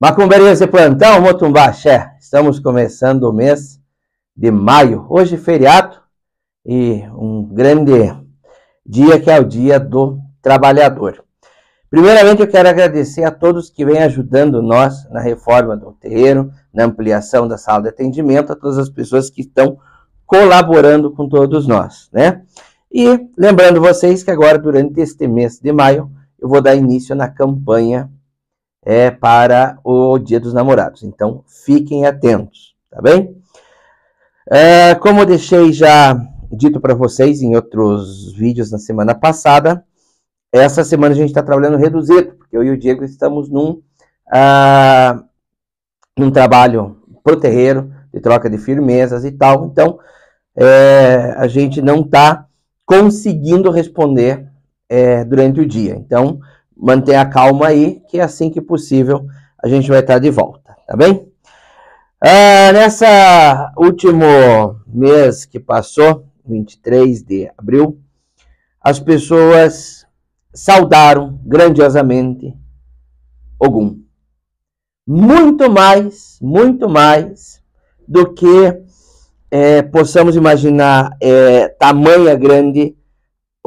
Macumbeirinhos de plantão, Motumbá Axé. Estamos começando o mês de maio. Hoje feriado e um grande dia que é o dia do trabalhador. Primeiramente eu quero agradecer a todos que vêm ajudando nós na reforma do terreiro, na ampliação da sala de atendimento, a todas as pessoas que estão colaborando com todos nós, né? E lembrando vocês que agora durante este mês de maio eu vou dar início na campanha é para o Dia dos Namorados. Então, fiquem atentos, tá bem? É, como eu deixei já dito para vocês em outros vídeos na semana passada, essa semana a gente está trabalhando reduzido, porque eu e o Diego estamos num, ah, num trabalho pro terreiro, de troca de firmezas e tal. Então, é, a gente não está conseguindo responder é, durante o dia. Então, mantenha a calma aí, que assim que possível a gente vai estar de volta, tá bem? Ah, nessa último mês que passou, 23 de abril, as pessoas saudaram grandiosamente Ogum. Muito mais, muito mais do que é, possamos imaginar é, tamanha grande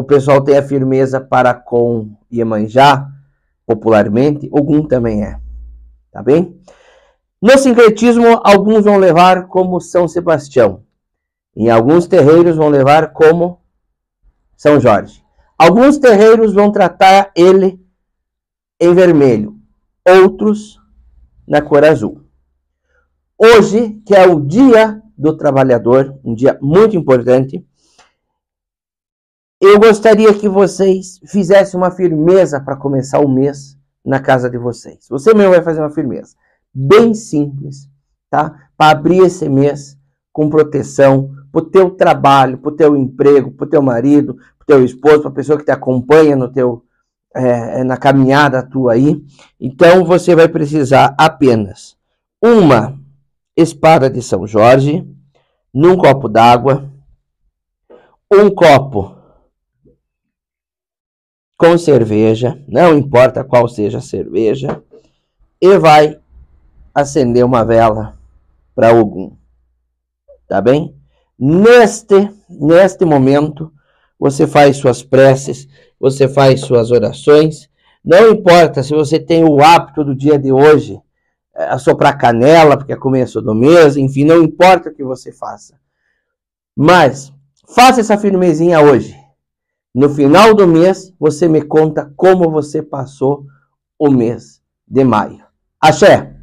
o pessoal tem a firmeza para com Iemanjá, popularmente, Ogum também é. Tá bem? No sincretismo, alguns vão levar como São Sebastião. Em alguns terreiros vão levar como São Jorge. Alguns terreiros vão tratar ele em vermelho, outros na cor azul. Hoje, que é o Dia do Trabalhador, um dia muito importante, eu gostaria que vocês fizessem uma firmeza para começar o mês na casa de vocês. Você mesmo vai fazer uma firmeza. Bem simples, tá? Para abrir esse mês com proteção para o teu trabalho, para o teu emprego, para o teu marido, para o teu esposo, para a pessoa que te acompanha no teu, é, na caminhada tua aí. Então você vai precisar apenas uma espada de São Jorge, num copo d'água, um copo com cerveja, não importa qual seja a cerveja, e vai acender uma vela para Ogum. Tá bem? Neste, neste momento, você faz suas preces, você faz suas orações. Não importa se você tem o hábito do dia de hoje, é, assoprar canela, porque é começo do mês, enfim, não importa o que você faça. Mas faça essa firmezinha hoje. No final do mês, você me conta como você passou o mês de maio. Axé!